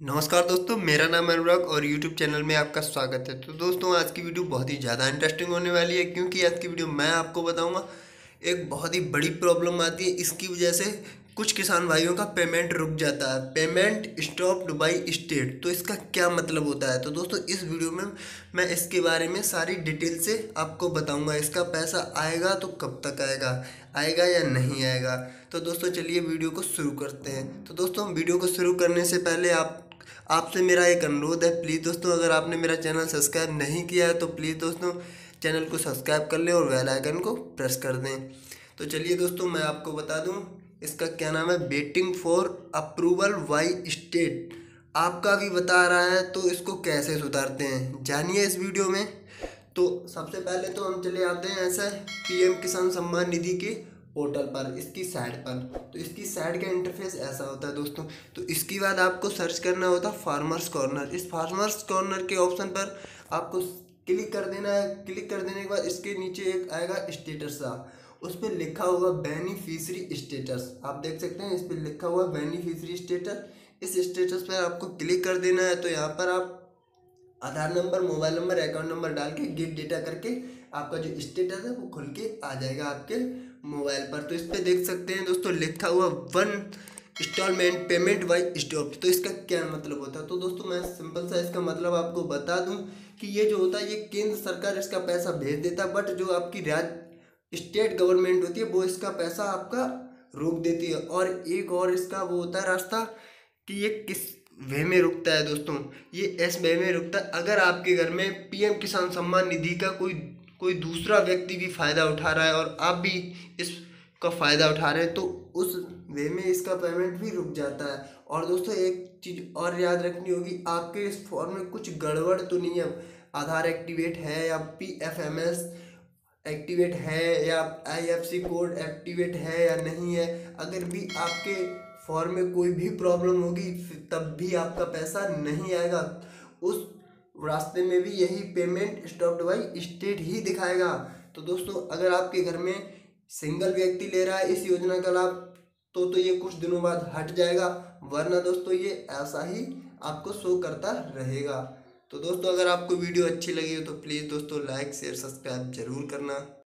नमस्कार दोस्तों, मेरा नाम अनुराग और यूट्यूब चैनल में आपका स्वागत है। तो दोस्तों, आज की वीडियो बहुत ही ज़्यादा इंटरेस्टिंग होने वाली है, क्योंकि आज की वीडियो मैं आपको बताऊँगा, एक बहुत ही बड़ी प्रॉब्लम आती है, इसकी वजह से कुछ किसान भाइयों का पेमेंट रुक जाता है। पेमेंट स्टॉप्ड बाई स्टेट तो इसका क्या मतलब होता है? तो दोस्तों, इस वीडियो में मैं इसके बारे में सारी डिटेल से आपको बताऊँगा, इसका पैसा आएगा तो कब तक आएगा आएगा या नहीं आएगा। तो दोस्तों, चलिए वीडियो को शुरू करते हैं। तो दोस्तों वीडियो को शुरू करने से पहले आप आपसे मेरा एक अनुरोध है प्लीज़ दोस्तों, अगर आपने मेरा चैनल सब्सक्राइब नहीं किया है तो प्लीज़ दोस्तों चैनल को सब्सक्राइब कर लें और बेल आइकन को प्रेस कर दें। तो चलिए दोस्तों, मैं आपको बता दूँ, इसका क्या नाम है? Waiting for approval by state आपका भी बता रहा है तो इसको कैसे सुधारते हैं? जानिए इस वीडियो में। तो सबसे पहले तो हम चले आते हैं ऐसा पीएम किसान सम्मान निधि के पोर्टल पर, इसकी साइड पर। तो इसकी साइड का इंटरफेस ऐसा होता है दोस्तों। तो इसके बाद आपको सर्च करना होता फार्मर्स कॉर्नर इस फार्मर्स कॉर्नर के ऑप्शन पर आपको क्लिक कर देना है। क्लिक कर देने के बाद इसके नीचे एक आएगा स्टेटस सा उस पर लिखा होगा बेनिफिशरी स्टेटस आप देख सकते हैं, इस पर लिखा हुआ बेनिफिशरी स्टेटस इस स्टेटस पर आपको क्लिक कर देना है। तो यहाँ पर आप Aadhaar number mobile number account number डाल के गेट डेटा करके आपका जो स्टेटस है वो खुल के आ जाएगा आपके मोबाइल पर। तो इस पर देख सकते हैं दोस्तों, लिखा हुआ one instalment payment by stop तो इसका क्या मतलब होता? है तो दोस्तों, मैं सिंपल सा इसका मतलब आपको बता दूँ कि ये जो होता है, ये केंद्र सरकार इसका पैसा भेज देता है बट जो आपकी राज्य स्टेट गवर्नमेंट होती है, वो इसका पैसा आपका रोक देती है। और एक और इसका वो होता है रास्ता कि ये किस वे में रुकता है दोस्तों? ये एस वे में रुकता है। अगर आपके घर में पीएम किसान सम्मान निधि का कोई कोई दूसरा व्यक्ति भी फ़ायदा उठा रहा है और आप भी इसका फ़ायदा उठा रहे हैं तो उस वे में इसका पेमेंट भी रुक जाता है। और दोस्तों, एक चीज़ और याद रखनी होगी, आपके इस फॉर्म में कुछ गड़बड़ तो नहीं है। आधार एक्टिवेट है या P F M S activate है या I F C code activate है या नहीं है, अगर भी आपके फॉर्म में कोई भी प्रॉब्लम होगी, तब भी आपका पैसा नहीं आएगा। उस रास्ते में भी यही पेमेंट स्टॉप्ड बाई स्टेट ही दिखाएगा। तो दोस्तों, अगर आपके घर में सिंगल व्यक्ति ले रहा है इस योजना का लाभ तो तो ये कुछ दिनों बाद हट जाएगा। वरना दोस्तों ये ऐसा ही आपको शो करता रहेगा। तो दोस्तों, अगर आपको वीडियो अच्छी लगी हो तो प्लीज़ दोस्तों लाइक शेयर सब्सक्राइब ज़रूर करना।